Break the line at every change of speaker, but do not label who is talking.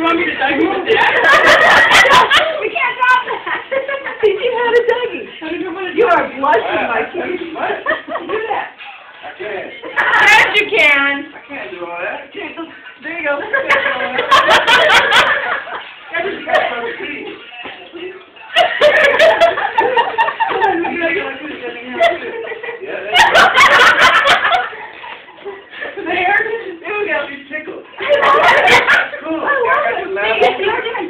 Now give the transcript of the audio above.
you want me to tag you?
we can't drop that.
Teach you how
a tag you.
Are blushing, my kid.
What? Do that. I can't.
Yes, you can.
I can't do all that.
There you go. There you go. claro. Sí, claro.